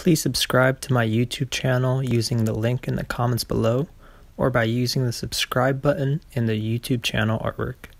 Please subscribe to my YouTube channel using the link in the comments below or by using the subscribe button in the YouTube channel artwork.